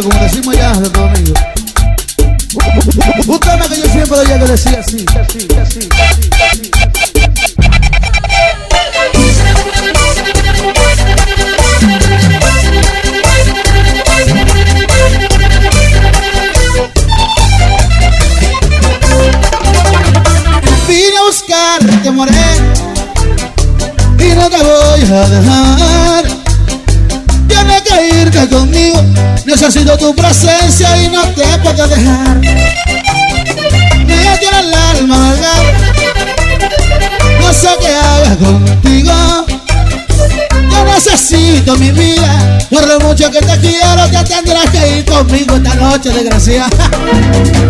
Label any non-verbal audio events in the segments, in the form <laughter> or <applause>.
como decimos allá de todo amigo. Un tema que yo siempre oía que decía así, así, así, así, así. Vine a buscarte, morena, y no te voy a dejar. Necesito tu presencia y no te puedo dejar. Me tiene el alma no sé qué haga contigo. Yo necesito mi vida, por lo mucho que te quiero, te tendrás que ir conmigo esta noche, desgraciada.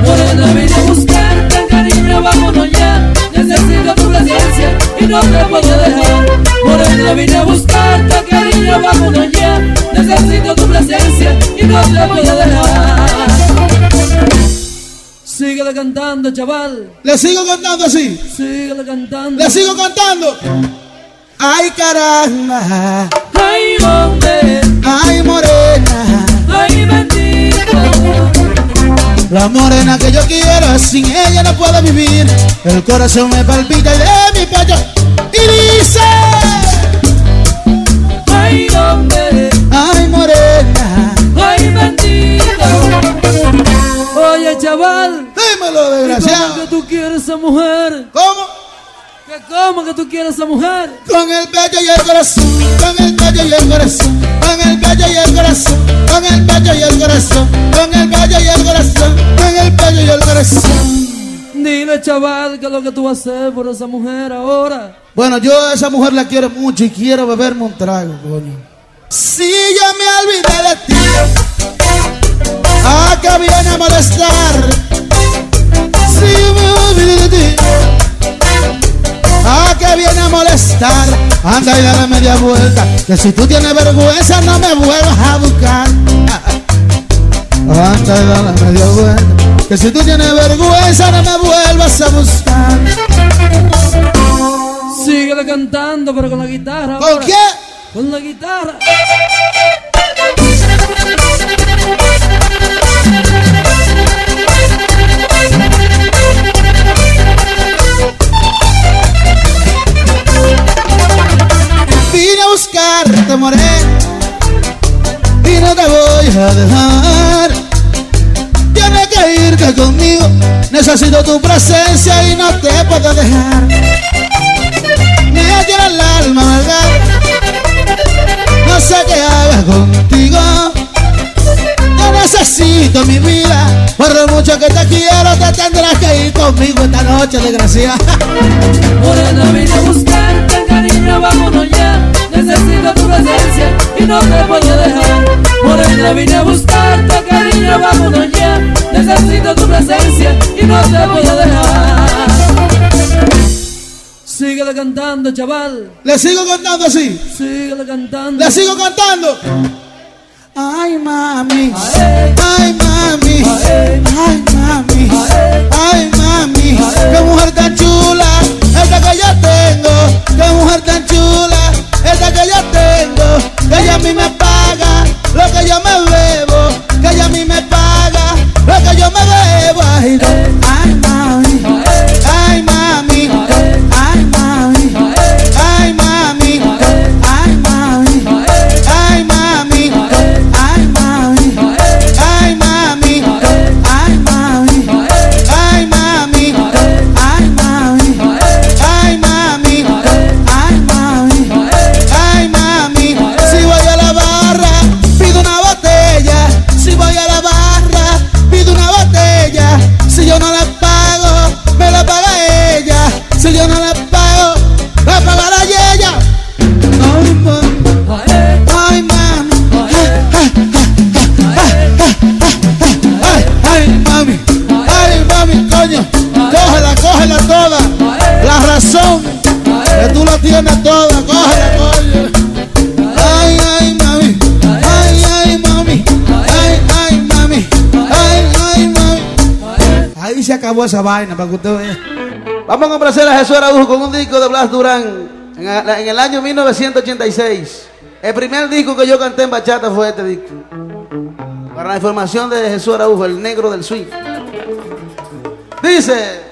Morena vine a buscarte, cariño, vámonos ya. Necesito tu presencia y no te puedo dejar. Morena vine a buscarte, cariño, vámonos ya. Necesito tu presencia y no te puedo dejar. Síguele cantando, chaval. Le sigo cantando así. Síguele cantando. Le sigo cantando. Ay, caramba. Ay, hombre. Ay, morena. Ay. La morena que yo quiero, sin ella no puedo vivir. El corazón me palpita y de mi pecho. Y dice. Ay, hombre. Ay, morena. Ay, bendito. Oye, chaval. Dímelo, ¿Cómo que desgraciado. tú quieres esa mujer? ¿Cómo? ¿Que ¿Cómo que tú quieres esa mujer? Con el pecho y el corazón, con el pecho y el corazón, con el pecho y el corazón, con el pecho y el corazón, con el pecho y el corazón, con el pecho y el corazón. Dile, chaval, que es lo que tú vas a hacer por esa mujer ahora. Bueno, yo a esa mujer la quiero mucho y quiero beberme un trago, coño. Si yo me olvidé de ti, ¿a qué viene a molestar? Si me olvidé de ti, ¿a qué viene a molestar? Anda y dale media vuelta, que si tú tienes vergüenza no me vuelvas a buscar. Anda y dale media vuelta, que si tú tienes vergüenza no me vuelvas a buscar. Síguele cantando, pero con la guitarra. ¿Por ahora. qué? Con la guitarra. Vine a buscarte, morena, y no te voy a dejar. Tienes que irte conmigo, necesito tu presencia y no te puedo dejar. Me tiene el alma no sé qué haga contigo. Yo necesito mi vida, por lo mucho que te quiero, te tendrás que ir conmigo esta noche, desgraciada. Morena, vine a buscarte, cariño, vámonos ya. Necesito tu presencia y no te puedo dejar. Morena, vine a buscarte, cariño, vámonos ya. Necesito tu presencia y no te puedo dejar. Síguele cantando, chaval. Le sigo cantando así. Síguele cantando. Le sigo cantando. Ay, mami. Ay, mami. Ay, mami. Ae. Ay, mami. Qué mujer tan chula. Esta que yo tengo. Qué mujer tan chula. Esta que yo tengo. Que ella a mí me paga lo que yo me bebo. Que ella a mí me paga lo que yo me bebo. Ay, ay tienes toda. Cógela, coño. Ay, ay, mami. Ay, ay, mami. Ay, ay, mami. Ay, ay, mami. Ahí se acabó esa vaina para que usted vea. Vamos a complacer a Jesús Araújo con un disco de Blas Durán en el, año 1986. El primer disco que yo canté en bachata fue este disco. Para la información de Jesús Araujo, el negro del swing. Dice.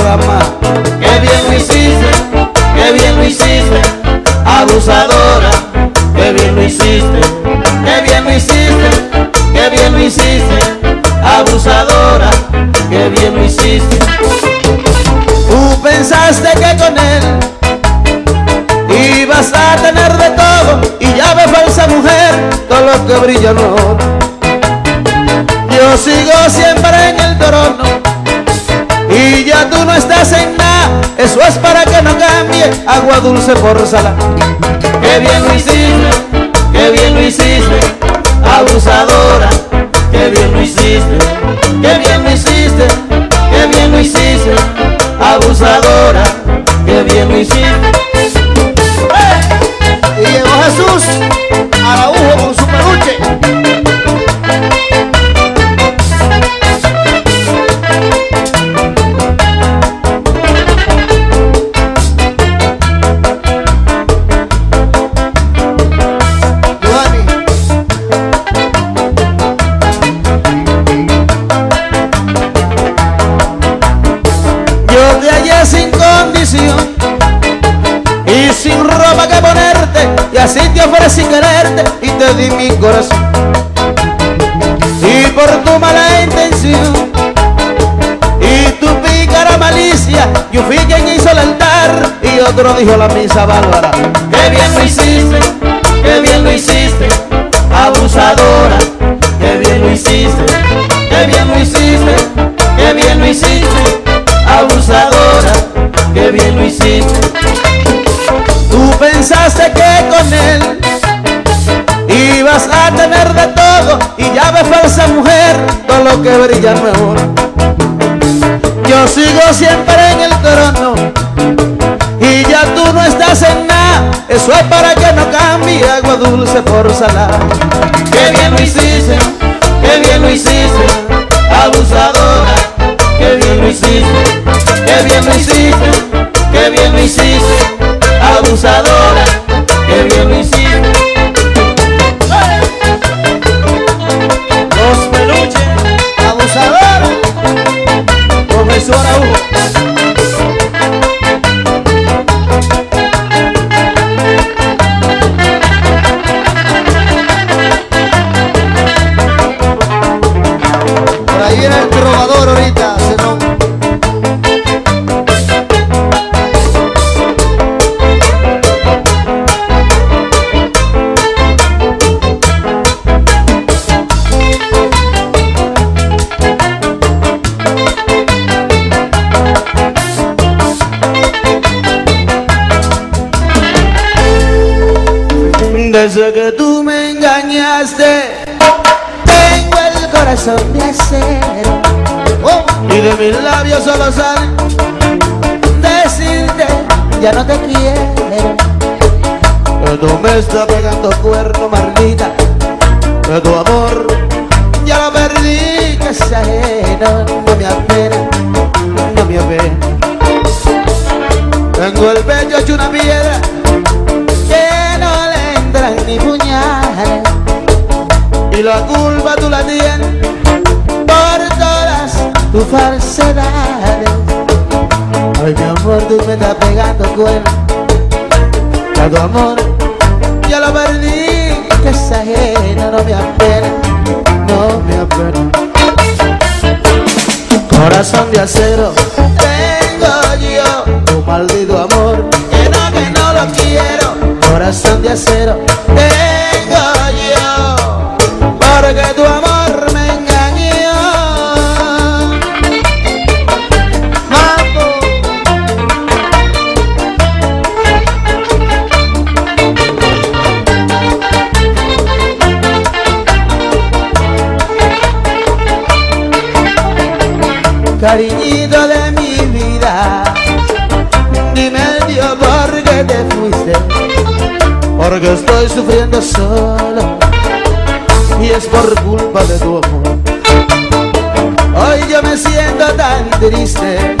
pensaste que con él ibas a tener de todo y ya ves falsa mujer todo lo que brilla no. Yo sigo siempre en el trono y ya tú no estás en nada eso es para que no cambie agua dulce por sala qué bien lo hiciste qué bien lo hiciste abusadora qué bien lo hiciste abusadora qué bien lo hiciste. Y llegó Jesús sin ropa que ponerte y así te ofrecí quererte y te di mi corazón. Y por tu mala intención y tu pícara malicia yo fui quien hizo el altar y otro dijo la misa bárbara. Que bien lo hiciste que bien lo hiciste abusadora. Que bien lo hiciste que bien lo hiciste que bien lo hiciste abusadora. Que bien lo hiciste pensaste que con él ibas a tener de todo y ya ves falsa mujer todo lo que brilla mejor. Yo sigo siempre en el trono y ya tú no estás en nada. Eso es para que no cambie agua dulce por salada. Qué bien lo hiciste, qué bien lo hiciste, abusadora. Qué bien lo hiciste, qué bien lo hiciste, qué bien lo hiciste Thank you. Desde que tú me engañaste, tengo el corazón de acero. Y de mis labios solo sale decirte, ya no te quiero. Tú me estás pegando Ay, mi amor, tú me estás pegando cuerno. A tu amor ya lo perdí, que es ajeno, no me apena, no me apena. Corazón de acero tengo yo, tu maldito amor, que no, que no lo quiero corazón de acero tengo yo, porque tu amor cariñito de mi vida. Dime Dios por qué te fuiste, porque estoy sufriendo solo y es por culpa de tu amor. Hoy yo me siento tan triste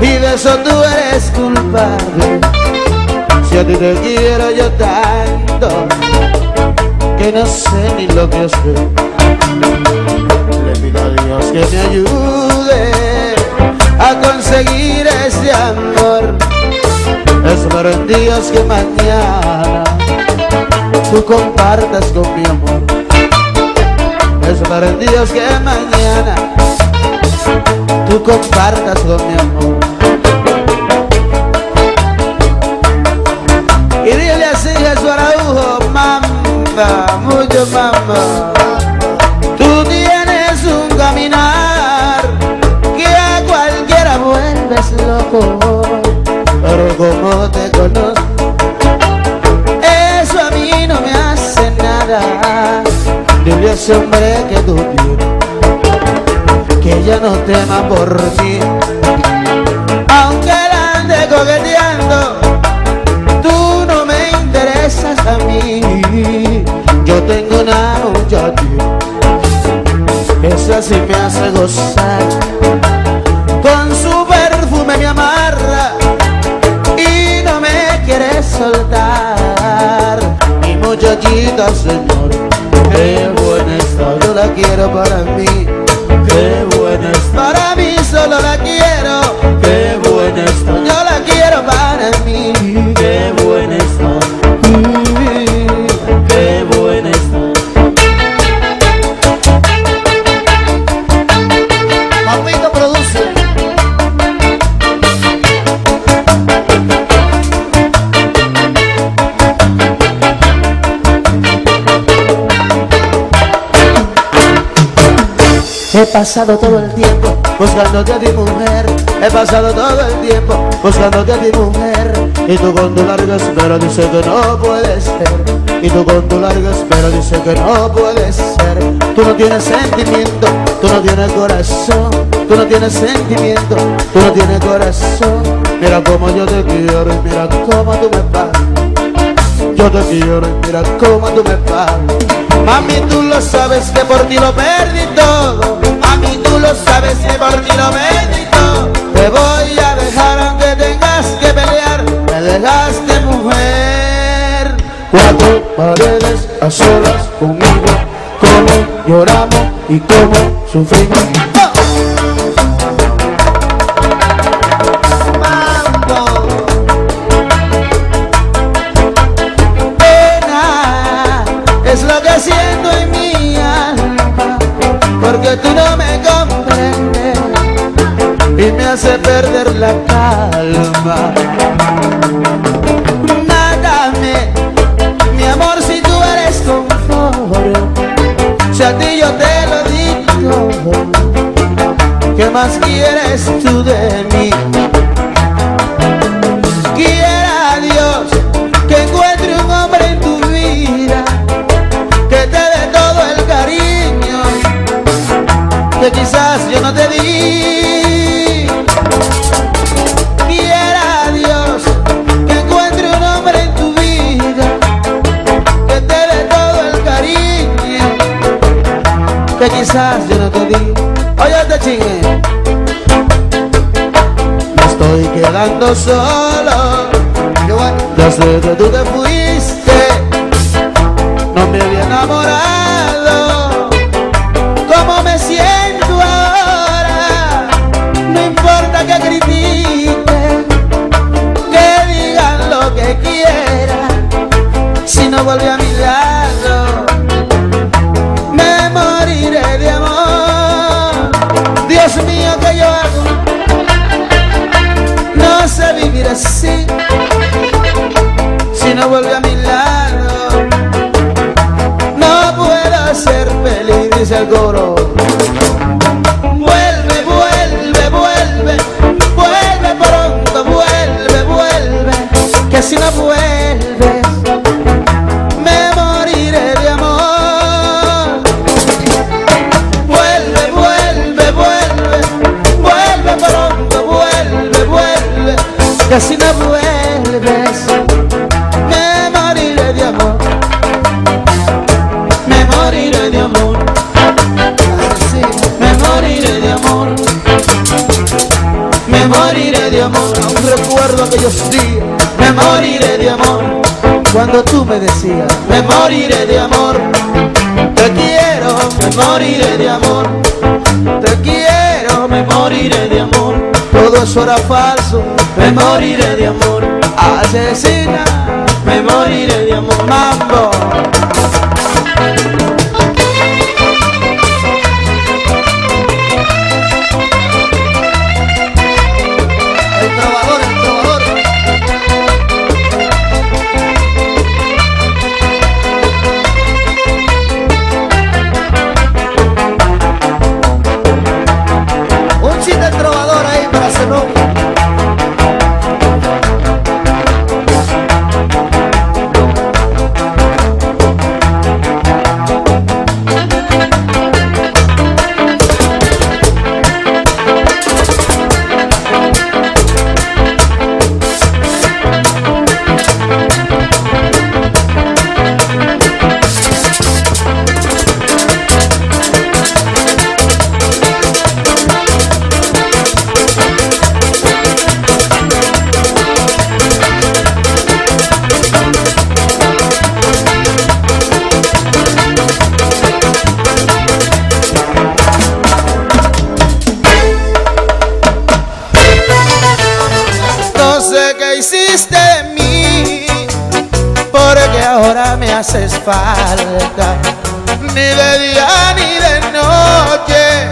y de eso tú eres culpable. Si a ti te quiero yo tanto que no sé ni lo que hacer. Le pido a Dios que me ayude a conseguir ese amor. Espero en Dios que mañana tú compartas con mi amor. Espero en Dios que mañana tú compartas con mi amor. Y dile así Jesús Araujo, mamá, mucho mamá. Pero como te conozco, eso a mí no me hace nada. Dile a ese hombre que tú tienes que ella no tema por ti. Aunque la ande coqueteando, tú no me interesas a mí. Yo tengo una muchacha esa sí me hace gozar. Soltar. Mi muchachita, señor, qué buena está, yo la quiero para mí. Pasado todo el tiempo buscándote a ti mujer He pasado todo el tiempo buscándote a ti mujer Y tú con tu larga espera dices que no puede ser. Y tú con tu larga espera dices que no puede ser. Tú no tienes sentimiento, tú no tienes corazón. Tú no tienes sentimiento, tú no tienes corazón. Mira cómo yo te quiero y mira cómo tú me pagas yo te quiero y mira cómo tú me pagas Mami, tú lo sabes que por ti lo perdí todo lo sabes que por ti lo todo Te voy a dejar aunque tengas que pelear. Me dejaste mujer. Cuatro paredes a solas conmigo Cómo lloramos y cómo sufrimos hace perder la calma Mátame, mi amor, si tú eres confort si a ti yo te lo digo ¿qué más quieres tú de mí? Quiera Dios que encuentre un hombre en tu vida que te dé todo el cariño que quizás yo no te di. Que quizás yo no te di. Oye, te chingue. Me estoy quedando solo desde que tú te fuiste no me había enamorado me moriré de amor. Cuando tú me decías, me moriré de amor. Te quiero, me moriré de amor. Te quiero, me moriré de amor. Todo eso era falso, me moriré de amor. Asesina, me moriré de amor. Mambo. Falta, ni de día ni de noche,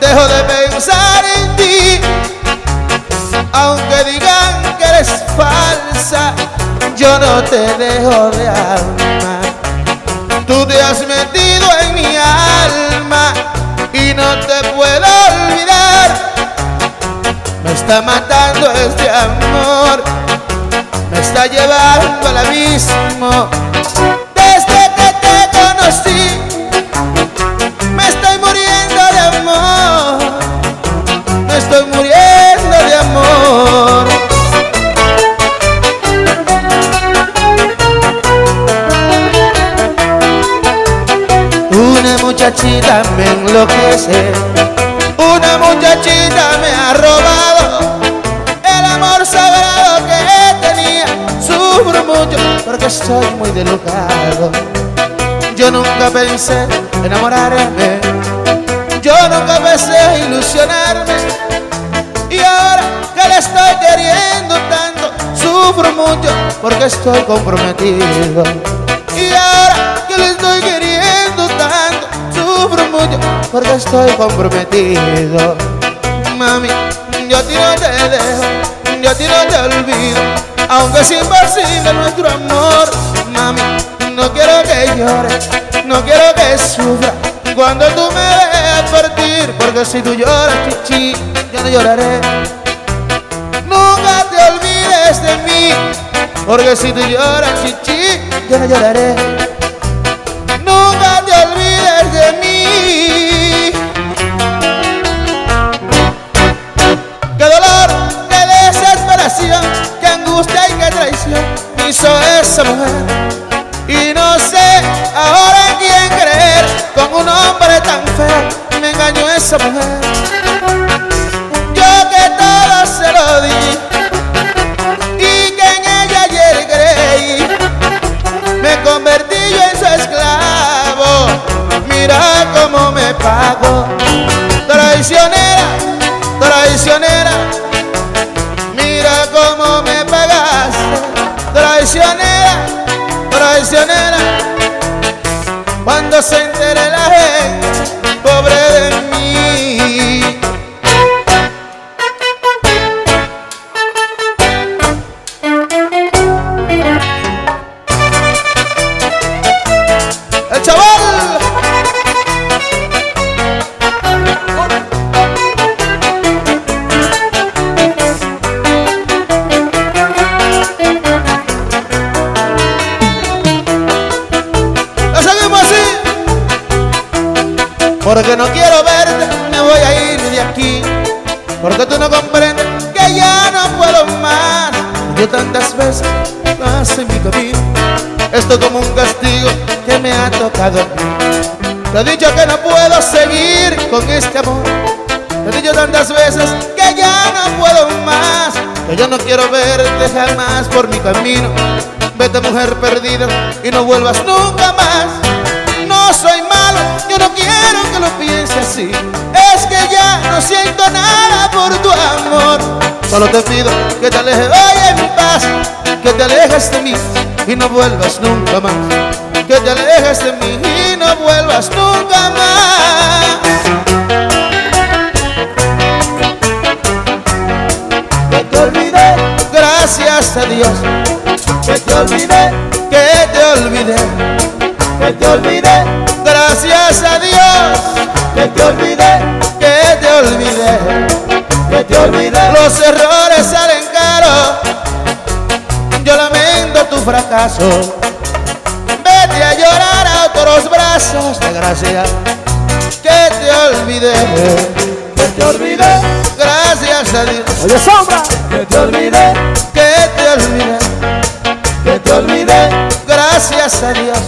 dejo de pensar en ti, aunque digan que eres falsa, yo no te dejo de amar. Tú te has metido en mi alma y no te puedo olvidar. Me está matando este amor, me está llevando al abismo muchachita me enloquece, una muchachita me ha robado el amor sagrado que tenía. Sufro mucho porque estoy muy delugado. Yo nunca pensé enamorarme, yo nunca pensé ilusionarme. Y ahora que le estoy queriendo tanto, sufro mucho porque estoy comprometido. Porque estoy comprometido. Mami, yo a ti no te dejo, yo a ti no te olvido, aunque es imposible nuestro amor, mami no quiero que llores, no quiero que sufra cuando tú me veas partir, porque si tú lloras, chichi, yo no lloraré. Nunca te olvides de mí, porque si tú lloras, chichi, yo no lloraré. Hizo por mi camino. Vete mujer perdida y no vuelvas nunca más. No soy malo, yo no quiero que lo pienses así. Es que ya no siento nada por tu amor. Solo te pido que te alejes hoy en paz, que te alejes de mí y no vuelvas nunca más. Que te alejes de mí y no vuelvas nunca más. Gracias a Dios. Que te olvidé, que te olvidé. Que te olvidé, gracias a Dios. Que te olvidé, que te olvidé. Que te olvidé. Los errores salen caros. Yo lamento tu fracaso. Vete a llorar a otros brazos de gracia. Que te olvidé, que te olvidé, gracias a Dios. Oye, sombra. Que te olvidé, olvidé, que te olvidé, gracias a Dios.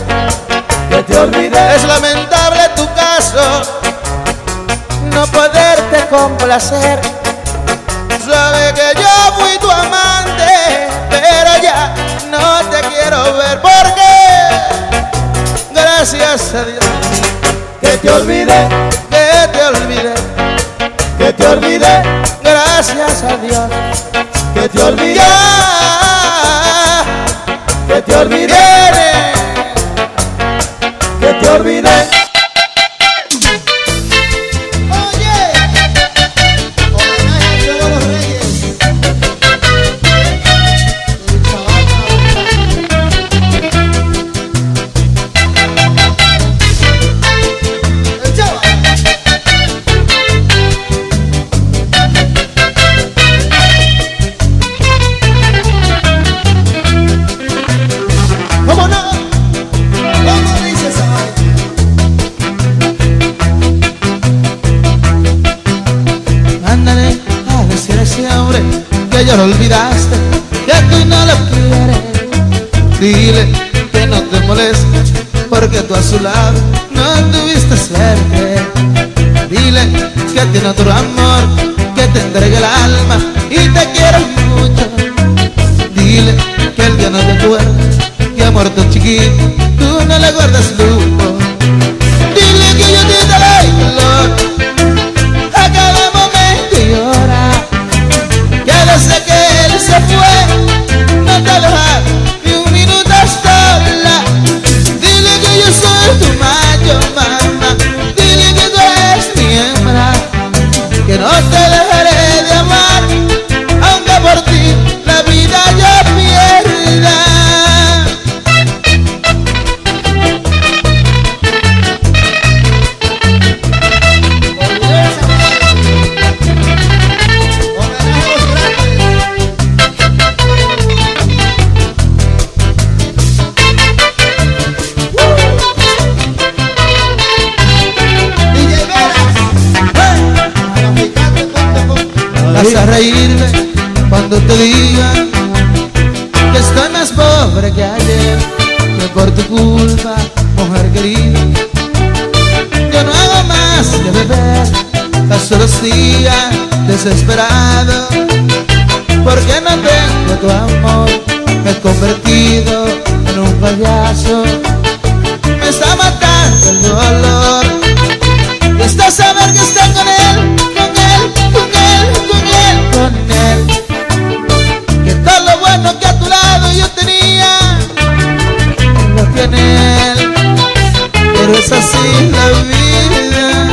Que te olvidé. Es lamentable tu caso, no poderte complacer. Sabe que yo fui tu amante, pero ya no te quiero ver. Porque gracias a Dios. Que te olvidé, que te olvidé, que te olvidé, gracias a Dios que te olvidé, que te olvidé, que te olvidé. Cuando te diga que estoy más pobre que ayer, que por tu culpa, mujer querida, yo no hago más que beber, paso los días desesperado, porque no tengo tu amor, me he convertido en un payaso, me está matando el dolor. La vida,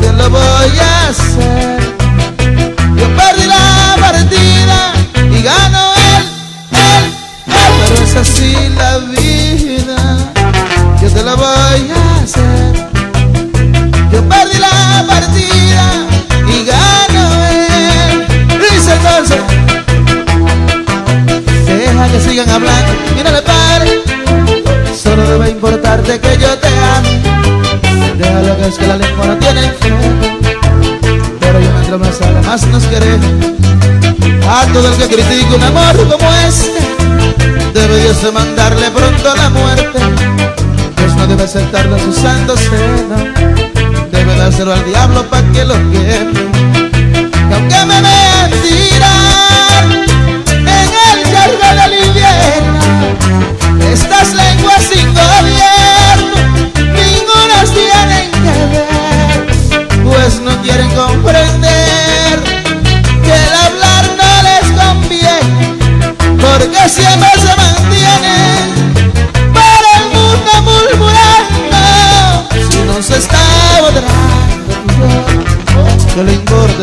¿qué lo voy a hacer? Queremos. A todo el que critique un amor como este, debe Dios mandarle pronto la muerte. Pues no debe sentarlo en su santo seno debe dárselo al diablo para que lo queme. Que aunque me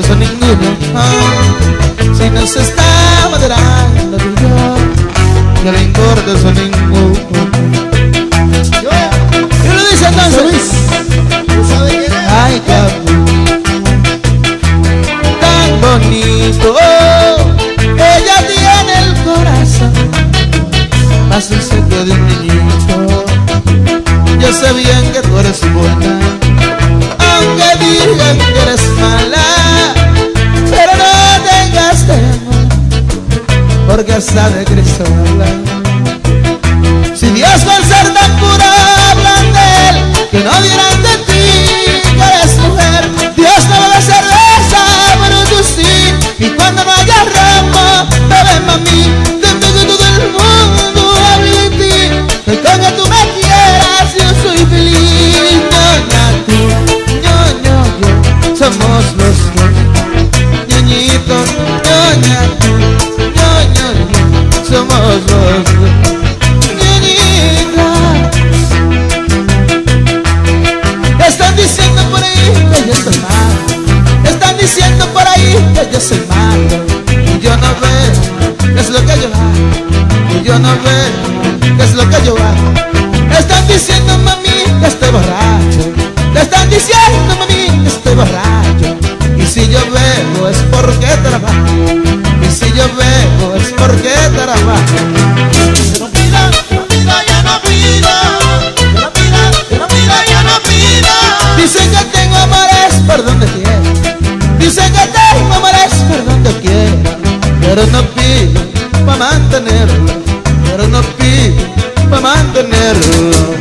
no. Si nos está moderando tú y yo, no le importa eso a ninguno. Y lo dice entonces. ¿Tú sabes quién es? Ay, cabrón, tan bonito. Ella tiene el corazón más dulce que de un niñito. Yo sé temor, porque hasta de Cristo Están diciendo por ahí que yo soy malo. Están diciendo por ahí que yo soy malo. Y yo no veo es lo que yo hago. Y yo no veo es lo que yo hago. Están diciendo mami que estoy borracho. Le están diciendo mami que estoy borracho. Y si yo bebo es porque trabajo. Pero no pido para mantenerlo. Pero no pido para mantenerlo.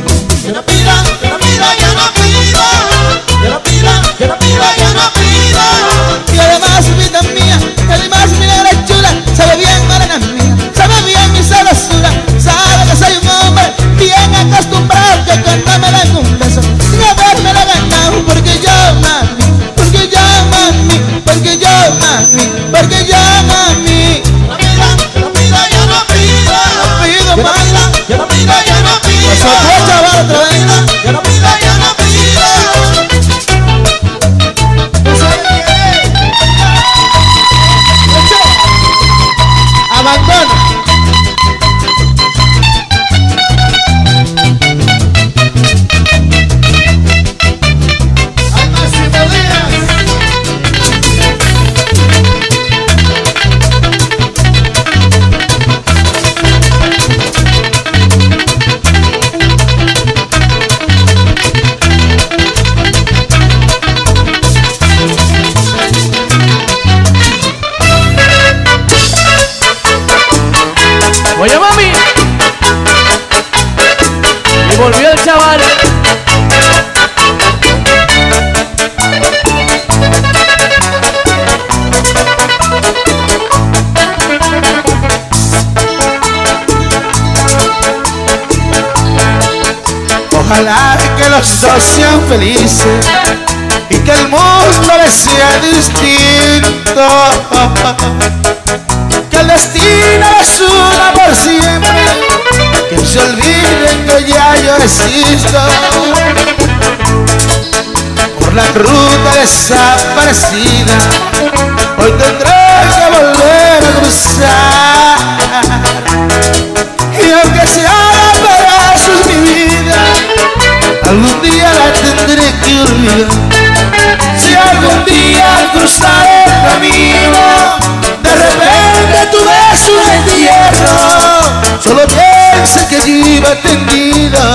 Que los dos sean felices y que el mundo les sea distinto. <laughs> Que el destino les una por siempre, que se olviden que ya yo existo. Por la ruta desaparecida, hoy tendré que volver a cruzar. Cruzar el camino, de repente tu beso un entierro, solo piensa que iba tendida.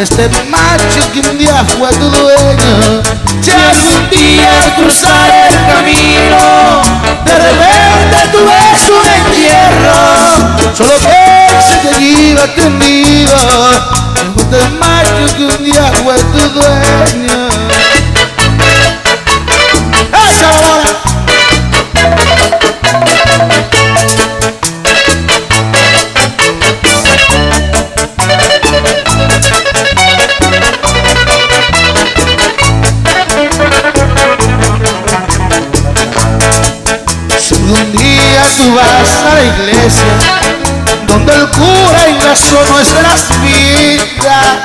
Este macho que un día fue tu dueño, si algún día cruzar el camino, de repente tu beso un entierro, solo piensa que iba tendida. Este macho que un día fue tu dueño. Vas a la iglesia donde el cura ingresó nuestras vidas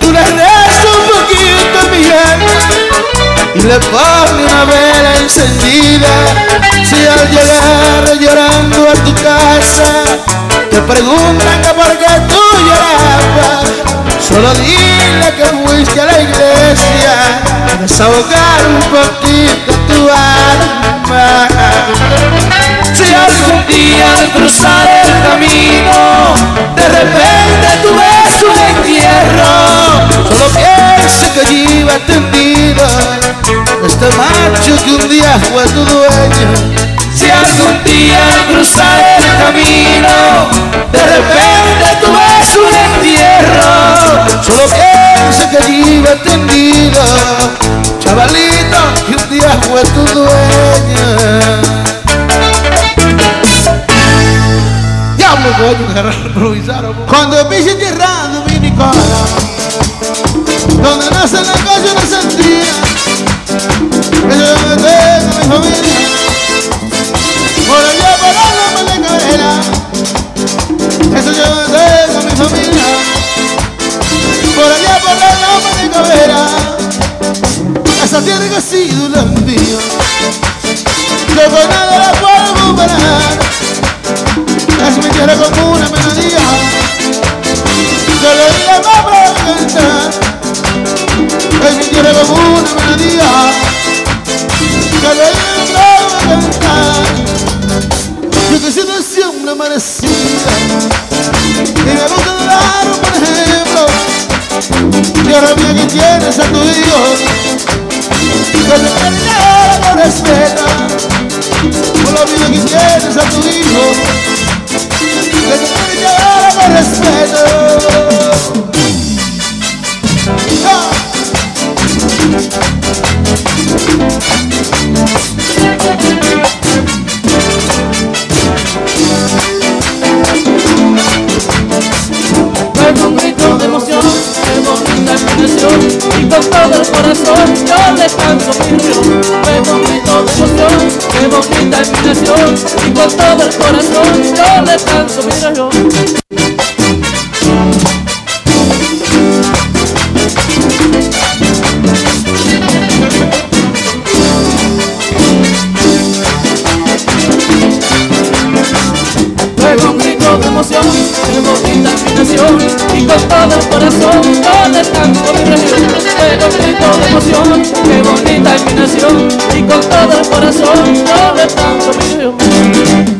tú le rezas un poquito mi alma y le pone una vela encendida. Si al llegar llorando a tu casa te preguntan que por qué tú llorabas, solo dile que fuiste a la iglesia desahogar un poquito tu alma. Algún día al cruzar el camino de repente tú ves un entierro, Solo piensa que allí va tendido este macho que un día fue tu dueño. si algún día al cruzar el camino de repente tú ves un entierro, Solo piensa que allí va tendido chavalito que un día fue tu dueño. Cuando pise enterrando mi donde nace la cosa no sentía, que yo me tengo mi familia, por allá por la cadera, eso yo me tengo mi familia, por allá por la cadera, esa tierra que ha como una melodía. Que le para cantar Es mi tierra como una melodía. Que le para cantar Yo que sido siempre amanecida Y me gusta dar por ejemplo. Tierra mía que tienes a tu hijo. Que te quiere con respeto Por la vida que tienes a tu hijo con respeto. Ah. un grito de emoción, qué bonita expresión, y con todo el corazón yo le canto mi río. Fue un grito de emoción, qué bonita expresión, y con todo el corazón yo le canto mi río. Emoción, qué bonita inspiración Y con todo el corazón yo le canto mi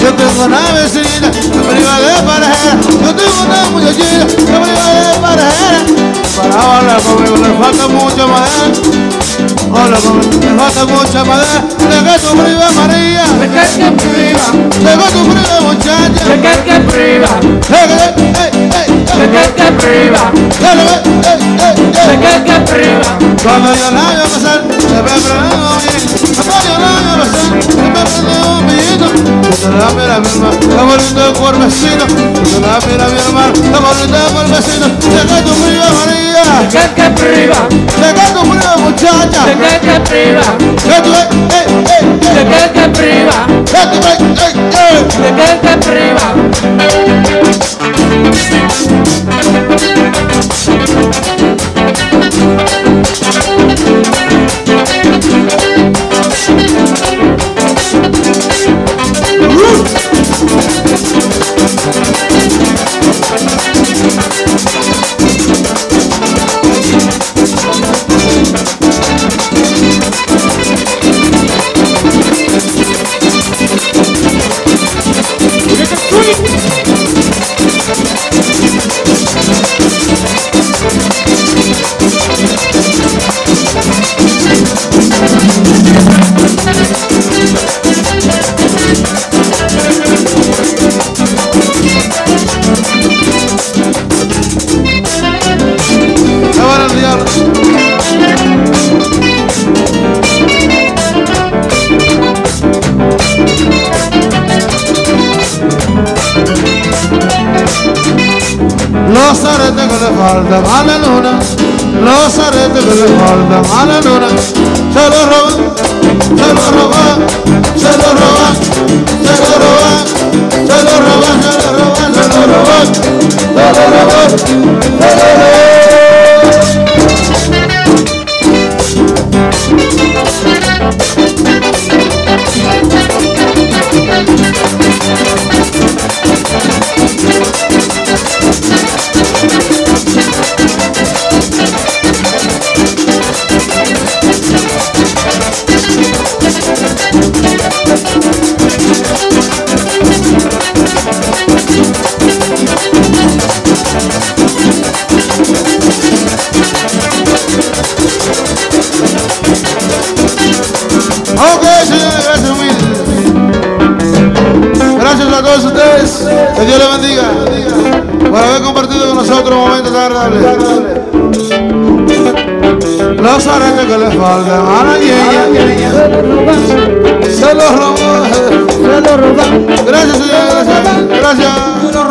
Yo tengo una vecina que me iba de parejera. Yo tengo una muchachita que me iba de parejera. Para hablar conmigo le falta mucha madera. Hola conmigo le falta mucha madera. Llega tu prima María. Llega tu prima. Llega tu prima muchacha. Llega tu prima. Llega tu prima de que que priva, de que que priva. Cuando yo la veo pasar, se me un billete. Cuando yo la veo pasar, se me prende un billete. Cuando la mira mi hermano, está bonito el cuerpecito. Cuando la mira mi hermano, está bonito el cuerpecito. De que tu prima María, De que que priva, de que tu prima muchacha. de que que priva, Que de que que priva, Que tu, ey, ey, ey. de que que priva. Thank aretes que le faltan a la luna, los aretes que le faltan a la luna, se los roban, se los roban, se los roban, se los roban, se los roban, se los roban, se los roban, se los roban, se los roban. Los aretes que les faltan a la niña se los robó. Se lo roban, Gracias, señores, gracias. Gracias.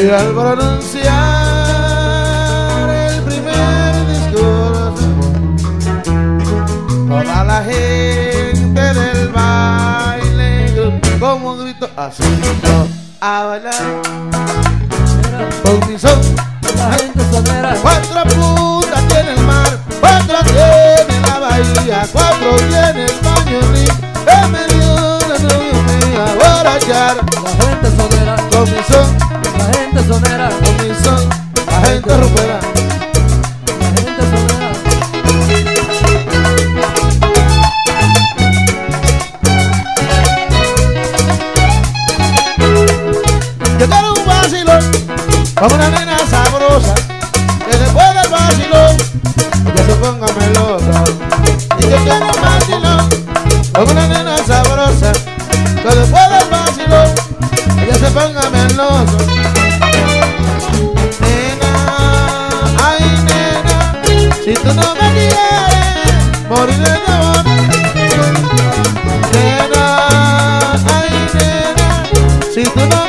y al pronunciar el primer discurso, toda la gente del baile como un grito asustó a bailar con mi son. La gente sonera. Cuatro putas tiene el mar, cuatro tiene la bahía, cuatro tiene el pañuelito, en medio de la novia borrachar. La gente sonera. Con mi son sonera, con mi son, la gente rumbera. Yo quiero un vacilón con una nena sabrosa que después del vacilón ella se ponga melosa. Y yo quiero un vacilón con una nena tú no me quieres, moriré de amor. Nena, ay nena, si tú no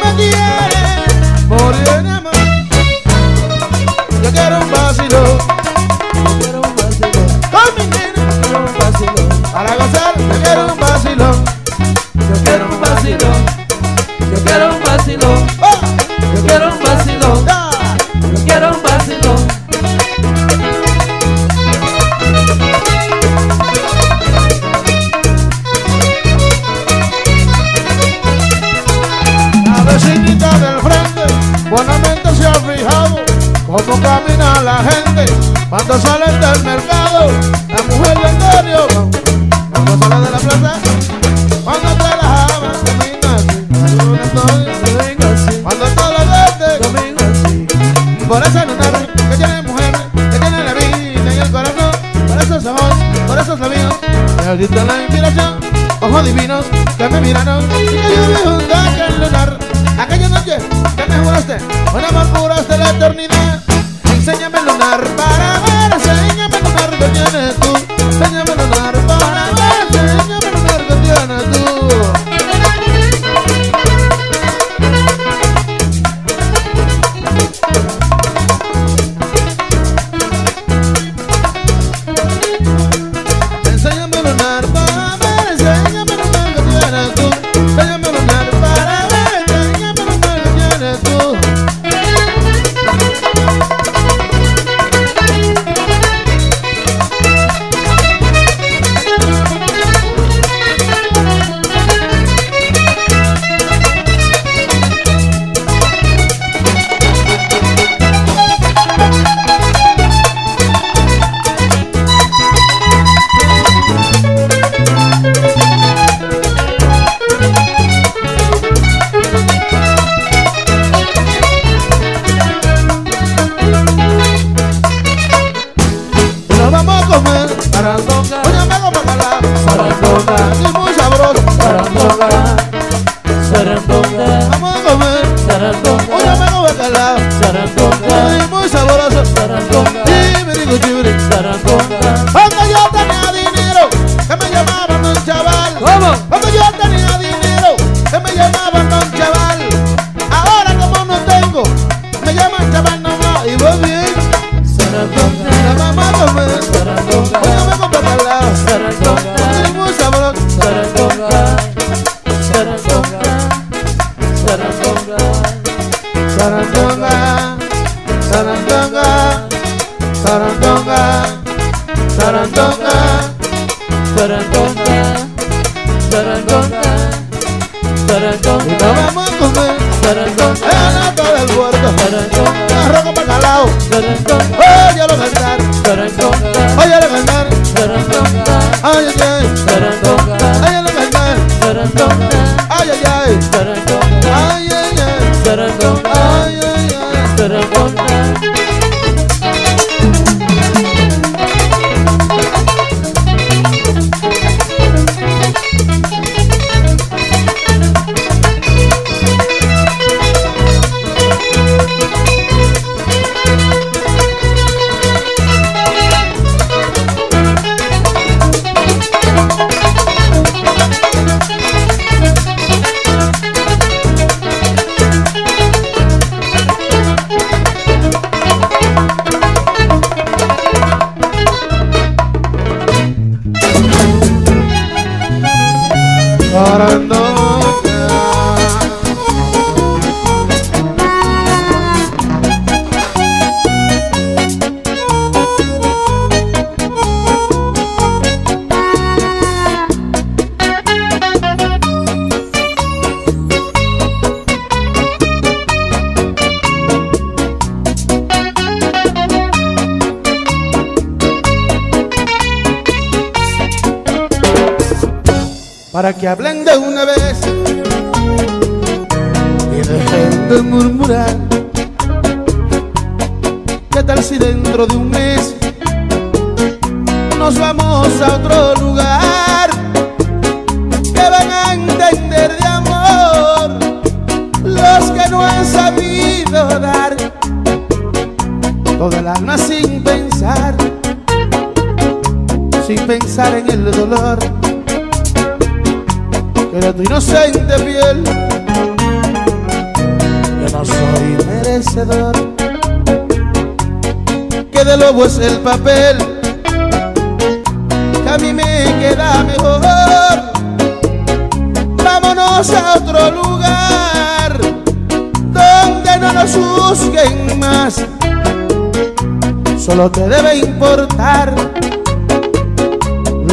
solo te debe importar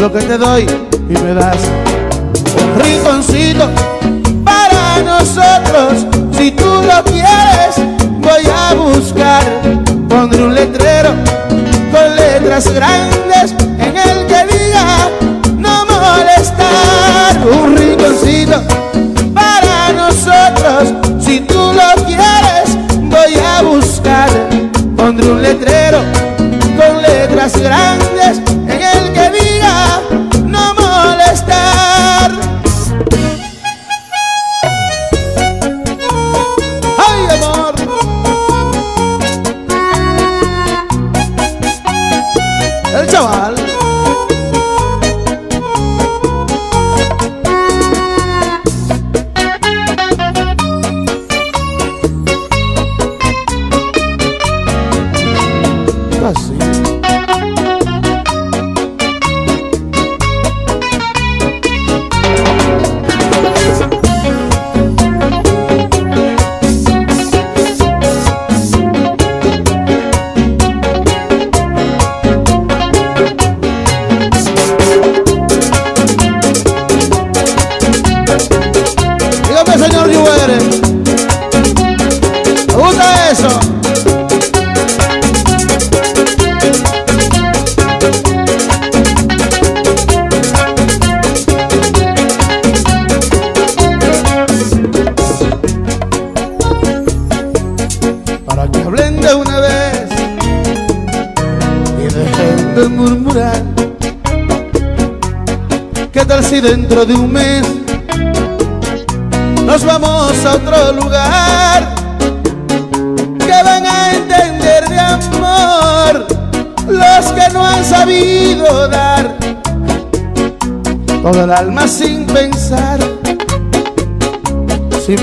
lo que te doy y me das un rinconcito para nosotros. Si tú lo quieres, voy a buscar. Pondré un letrero con letras grandes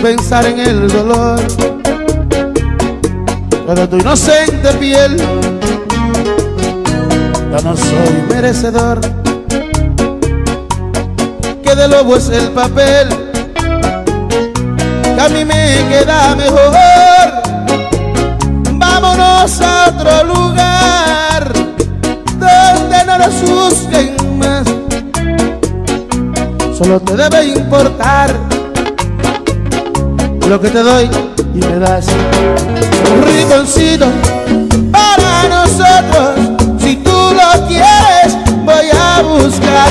pensar en el dolor pero tu inocente piel yo no soy merecedor que de lobo es el papel que a mí me queda mejor. Vámonos a otro lugar donde no nos juzguen más. Solo te debe importar lo que te doy y me das un rinconcito para nosotros. Si tú lo quieres, voy a buscar.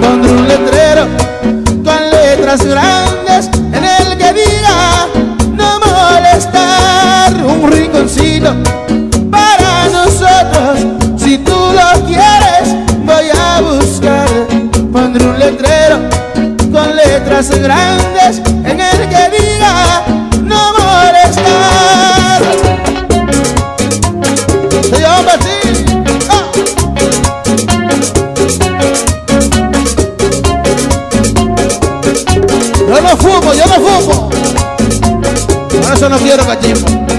Pondré un letrero con letras grandes en el que diga no molestar. Un rinconcito para nosotros. Si tú lo quieres, voy a buscar. Pondré un letrero con letras grandes en el que diga no molestar. Ah. Yo no fumo, yo no fumo. Por eso no quiero cachimbo.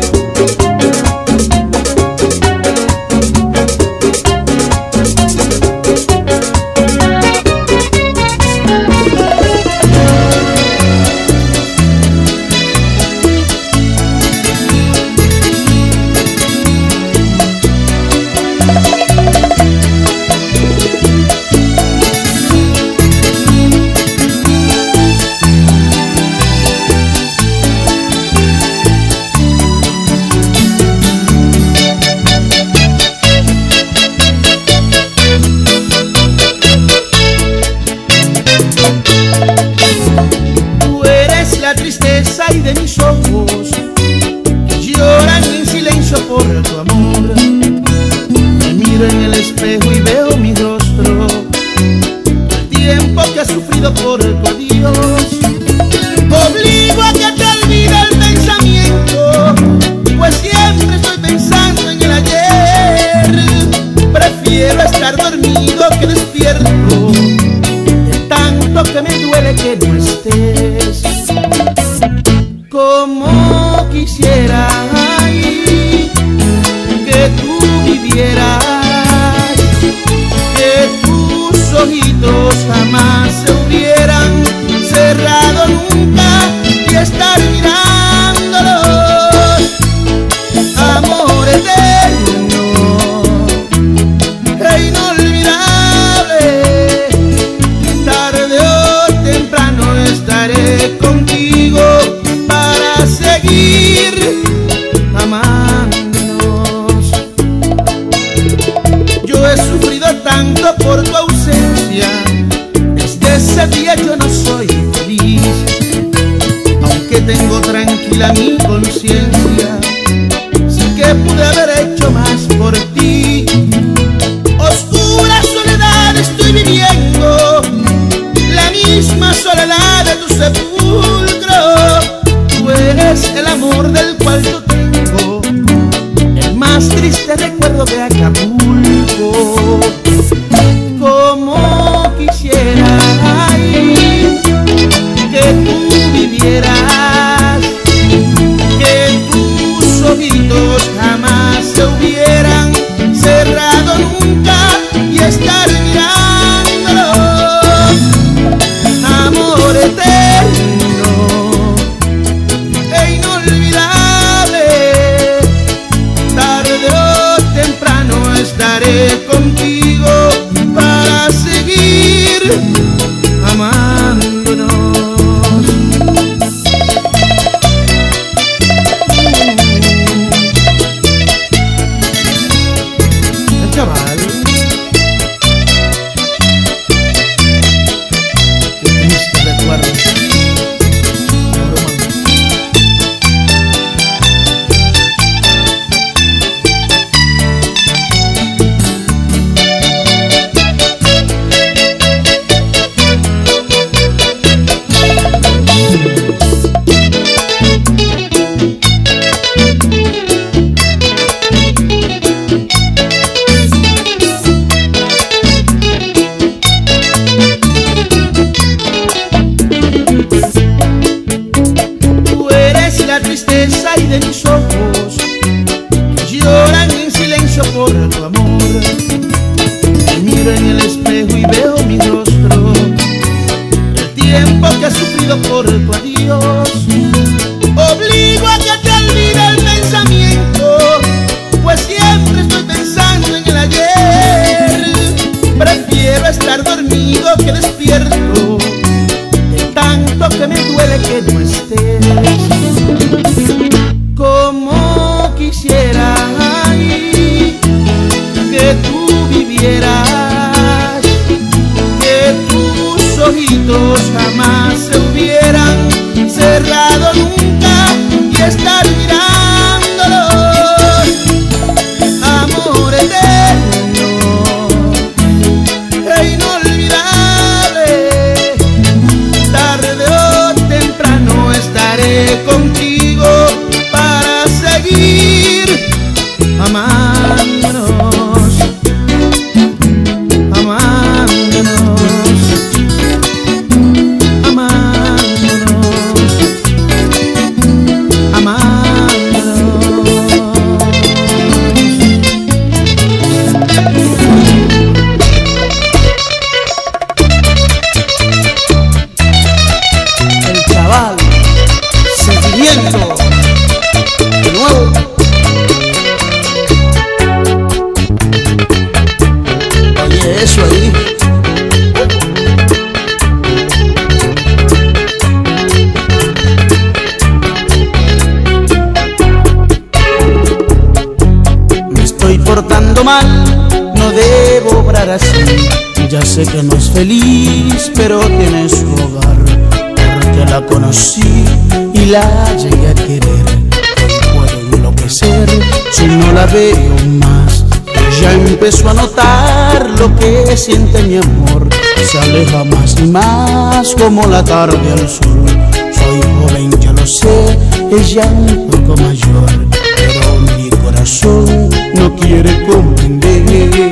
Empezó a notar lo que siente mi amor. se aleja más y más como la tarde al sur. Soy joven, ya lo sé, ella un poco mayor, pero mi corazón no quiere comprender.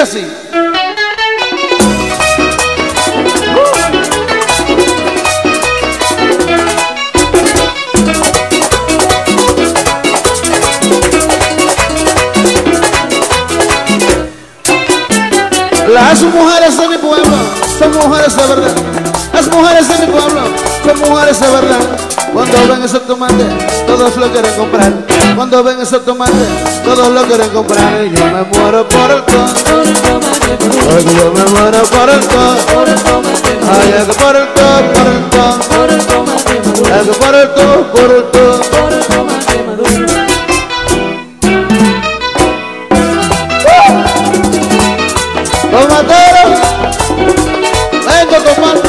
Así. Las mujeres de mi pueblo son mujeres de verdad. Las mujeres de mi pueblo mujeres de verdad. Cuando ven ese tomate, todos lo quieren comprar. Cuando ven ese tomate, todos lo quieren comprar. Y yo me muero por el con. Ay, yo me muero por el con. Ay, que por el con, por el con. Ay, que por el con, por el con. Tomatero, vengo tomate.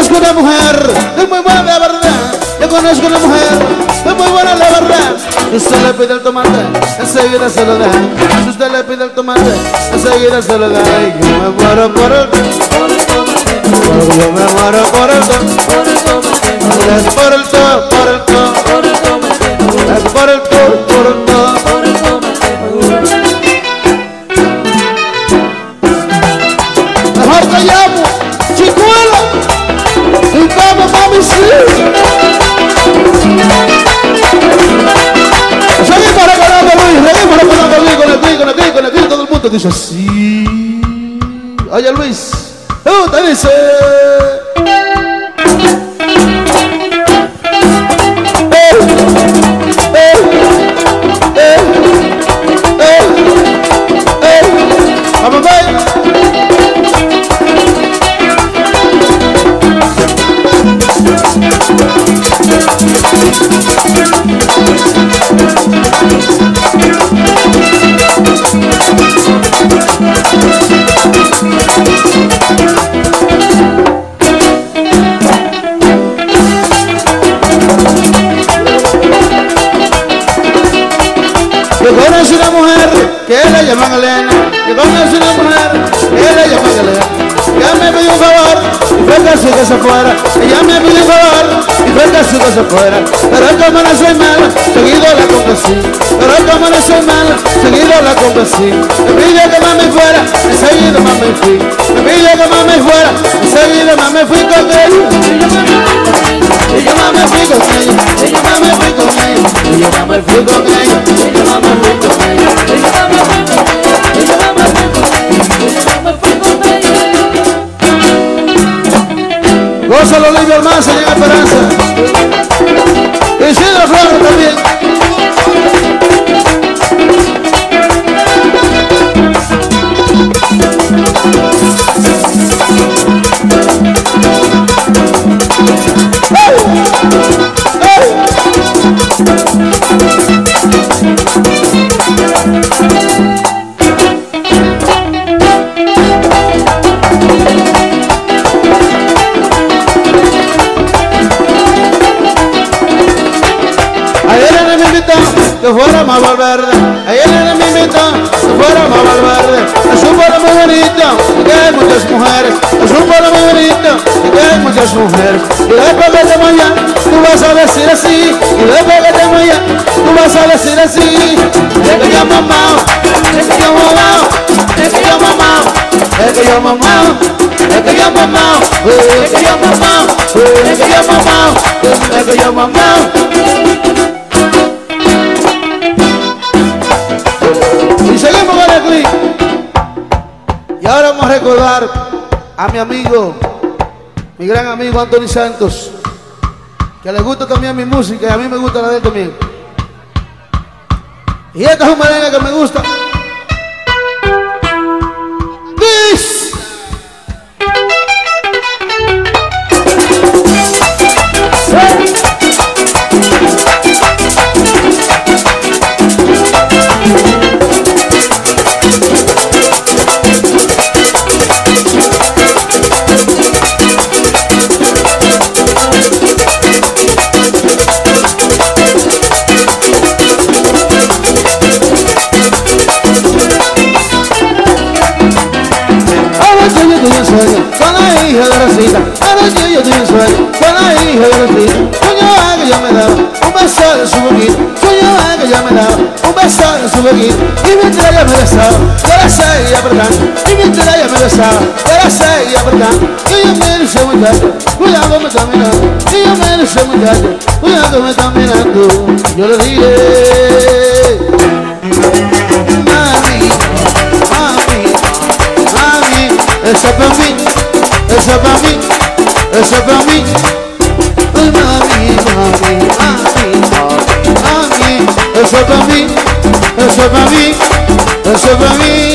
Conozco una mujer, es muy buena de verdad. Yo conozco una mujer, es muy buena de verdad. Si usted le pide el tomate, enseguida se lo da. Si usted le pide el tomate, enseguida se lo da. Y yo me muero por el tomate, yo me muero por el tomate, por el to, por el to, por el tomate, por el to, por el to. por el tomate. Seguimos recordando Luis, seguimos recordando Luis con el Luis, con el Luis, con el Luis, todo el mundo dice así. Oye Luis, tú te dice. Como no soy mala, seguido la convencí. Pero soy mala, seguido la convencí. Me pidió que me fuera, enseguida me fui. Me pidió que me fuera, enseguida más me fui con ella. Y yo me fui con ella. Y yo me fui con ella. Y yo más me fui con ella. Gózalo, Almanza, llega Esperanza. 谢谢老师，再见 Valverde. Ayer era me invitó que fuéramos a Valverde. Es un pueblo muy bonito que hay muchas mujeres. Es un pueblo muy bonito que hay muchas mujeres. Y después que te allá, tú vas a decir así. Y después que te allá, tú vas a decir así. Es que yo mamá, es que yo mamá, es que yo mamá, es que yo mamá, es que yo mamá, es que yo mamá, es que yo mamá, es que yo mamá. Y ahora vamos a recordar a mi amigo, mi gran amigo Anthony Santos, que le gusta también mi música y a mí me gusta la de él también. Y esta es un merengue que me gusta. This. De Rosita. Anoche yo un sueño la hija de Rosita. Soñaba que yo me daba un beso en su boquita. Soñaba que yo me daba un beso en su boquita. Y mientras ella me besaba, yo la seguía apretando. Y mientras ella me besaba, yo la seguía apretando. Y yo me dice muchacho, cuidado me está mirando. Y yo me dice muchacho, cuidado me está mirando. Yo le dije, mami, mami. Mami, eso es para mí, eso es para mí, eso es para mí. Ay, mami, mami, mami, mami, eso es para mí, eso es para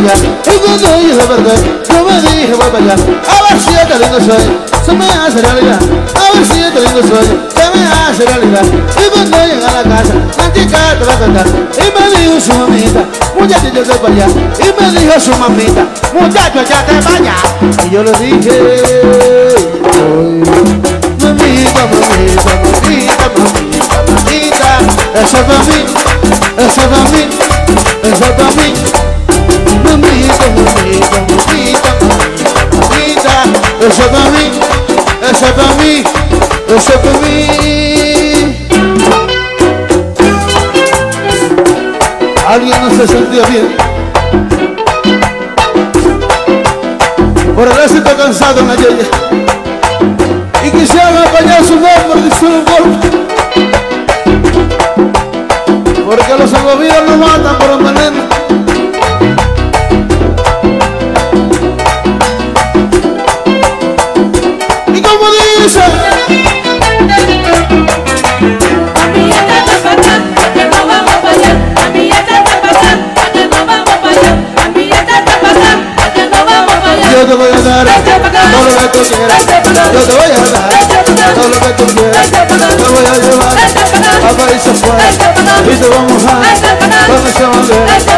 dije verdad, yo me dije voy para allá, a ver si este lindo sueño se me hace realidad, a ver si este lindo sueño se me hace realidad. Y cuando llega a la casa, la chica te va a cantar, y me dijo su mamita, muchacho yo te para allá, y me dijo su mamita, muchacho ya te vaya. Y yo le dije, mamita, mamita, mamita, mamita, mamita, eso es para mí, eso es para mí, eso es para mí. Eso es para mí, eso es para mí, eso es para mí. Alguien no se sentía bien. Por el está cansado en la yaya. Y quisiera apañar su nombre y su golpe. Porque los agobios no matan con esa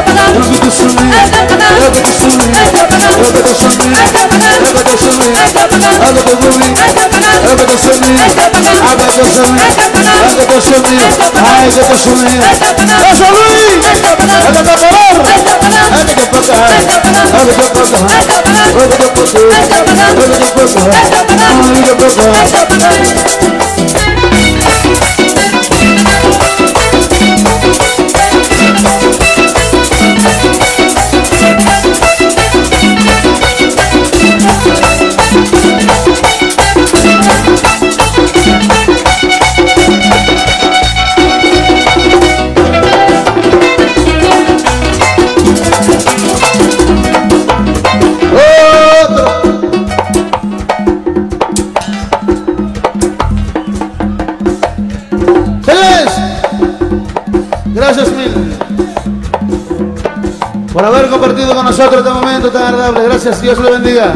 compartido con nosotros este momento tan agradable. Gracias, Dios le bendiga.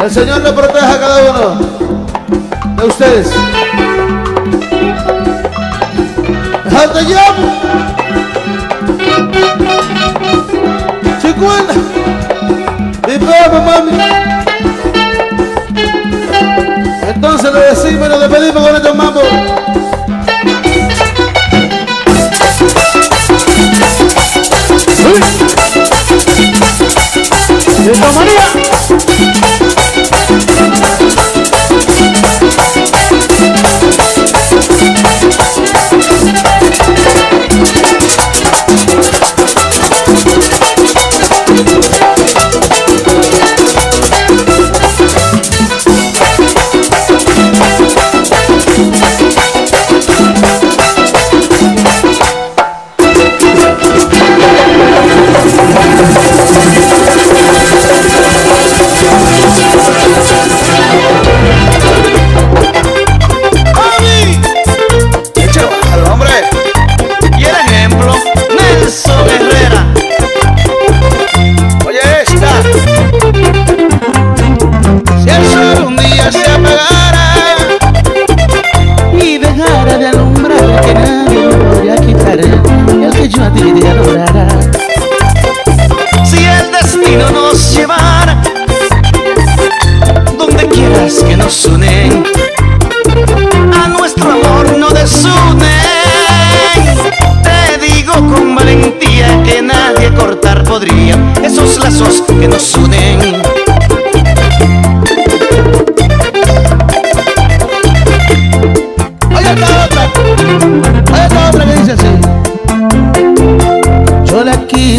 El Señor le proteja a cada uno de ustedes. ¡Te llamo! ¡Chicuela! ¡Mi papá, mami! Entonces le decimos y nos despedimos con estos mambos.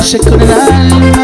Quise con el alma,